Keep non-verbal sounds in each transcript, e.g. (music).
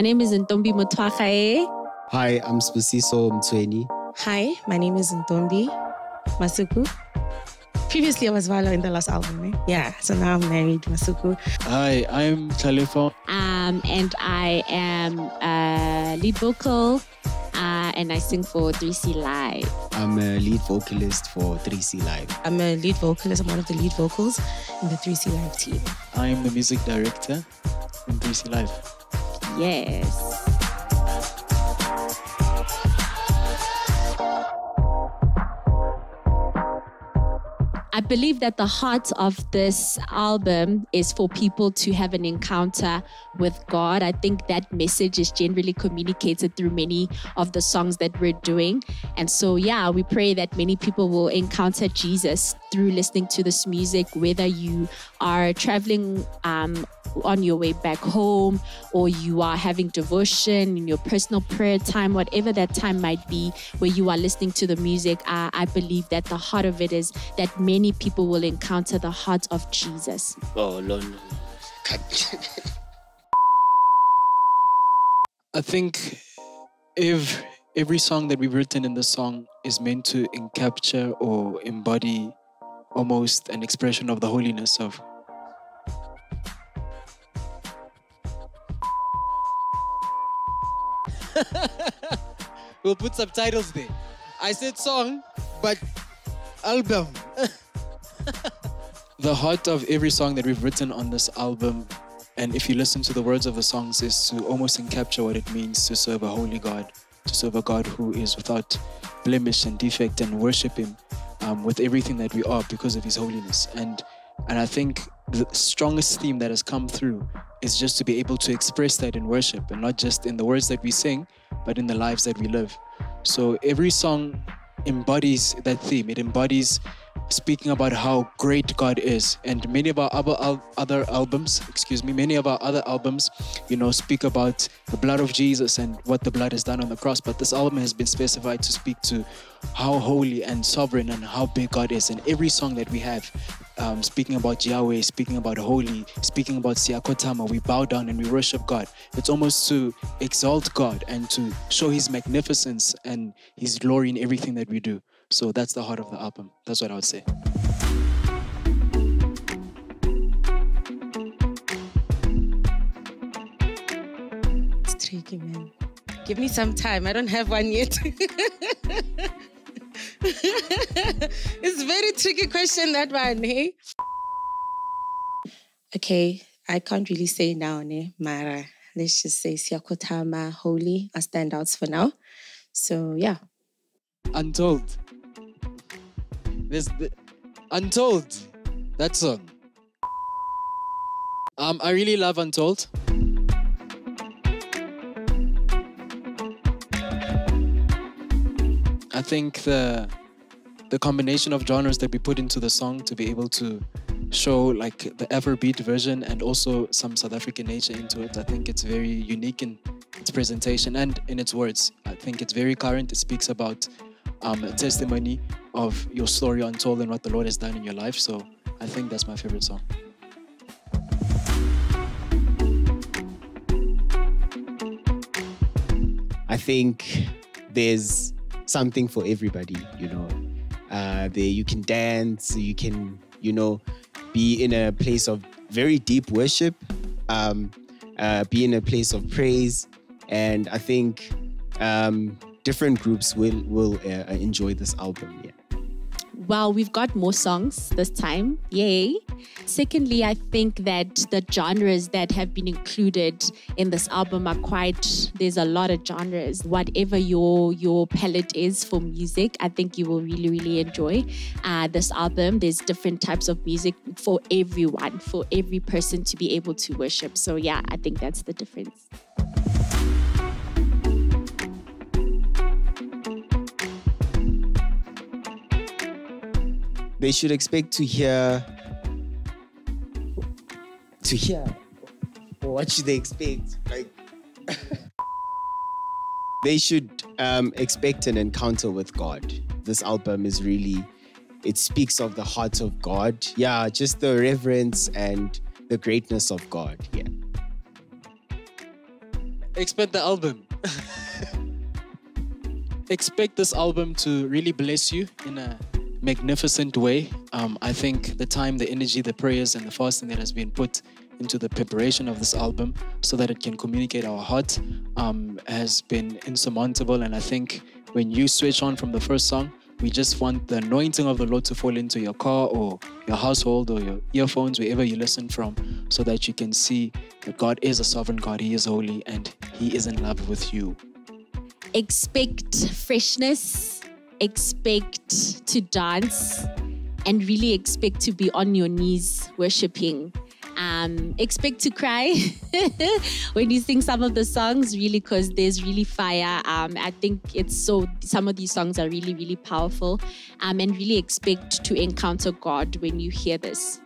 My name is Ntombi Mutwakae. Hi, I'm Spusiso Mtweni. Hi, my name is Ntombi Masuku. Previously, I was Valo in the last album. Eh? Yeah, so now I'm married, Masuku. Hi, I'm Khalifa. Um, and I am a lead vocal uh, and I sing for 3C Live. I'm a lead vocalist for 3C Live. I'm a lead vocalist. I'm one of the lead vocals in the 3C Live team. I'm the music director in 3C Live. Yes. I believe that the heart of this album is for people to have an encounter with God. I think that message is generally communicated through many of the songs that we're doing. And so, yeah, we pray that many people will encounter Jesus through listening to this music, whether you are traveling um, on your way back home or you are having devotion in your personal prayer time, whatever that time might be where you are listening to the music, uh, I believe that the heart of it is that many people will encounter the heart of Jesus. Oh, Lord. I think if every song that we've written in the song is meant to capture or embody almost an expression of the holiness of (laughs) we'll put subtitles there. I said song, but album. (laughs) the heart of every song that we've written on this album, and if you listen to the words of the songs, is to almost encapture what it means to serve a holy God, to serve a God who is without blemish and defect, and worship Him um, with everything that we are because of His holiness. And and I think the strongest theme that has come through is just to be able to express that in worship and not just in the words that we sing, but in the lives that we live. So every song embodies that theme. It embodies speaking about how great God is. And many of our other, other albums, excuse me, many of our other albums, you know, speak about the blood of Jesus and what the blood has done on the cross. But this album has been specified to speak to how holy and sovereign and how big God is. And every song that we have, um, speaking about Yahweh, speaking about holy, speaking about Siyakhothama, we bow down and we worship God. It's almost to exalt God and to show His magnificence and His glory in everything that we do. So that's the heart of the album. That's what I would say. It's tricky, man. Give me some time. I don't have one yet. (laughs) it's a very tricky question, that one, hey? Okay, I can't really say now, ne? Mara. Let's just say Siyakhothama, Holy are standouts for now. So, yeah. Untold. There's the Untold. That song. Um, I really love Untold. I think the the combination of genres that we put into the song to be able to show like the Afrobeat version and also some South African nature into it. I think it's very unique in its presentation and in its words. I think it's very current. It speaks about um, a testimony of your story untold and what the Lord has done in your life. So I think that's my favorite song. I think there's something for everybody, you know. Uh, there you can dance, you can, you know, be in a place of very deep worship, um, uh, be in a place of praise, and I think um, different groups will will uh, enjoy this album. Yeah. Well, we've got more songs this time. Yay. Secondly, I think that the genres that have been included in this album are quite there's a lot of genres. Whatever your your palette is for music, I think you will really, really enjoy uh, this album. There's different types of music for everyone, for every person to be able to worship. So yeah, I think that's the difference. They should expect to hear to hear what should they expect like (laughs) they should um, expect an encounter with god. This album is really it speaks of the heart of god. Yeah just the reverence and the greatness of god yeah. Expect the album. (laughs) expect this album to really bless you in a magnificent way. Um, I think the time, the energy, the prayers, and the fasting that has been put into the preparation of this album so that it can communicate our heart um, has been insurmountable. And I think when you switch on from the first song, we just want the anointing of the Lord to fall into your car or your household or your earphones, wherever you listen from, so that you can see that God is a sovereign God, He is holy, and He is in love with you. Expect freshness, expect to dance, and really expect to be on your knees worshiping. Um, expect to cry (laughs) when you sing some of the songs, really, because there's really fire. Um, I think it's so, some of these songs are really, really powerful. Um, and really expect to encounter God when you hear this.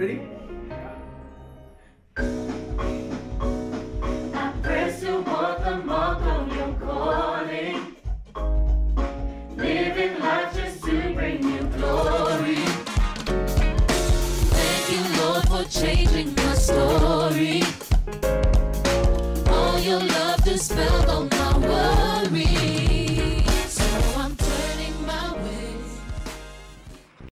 Ready?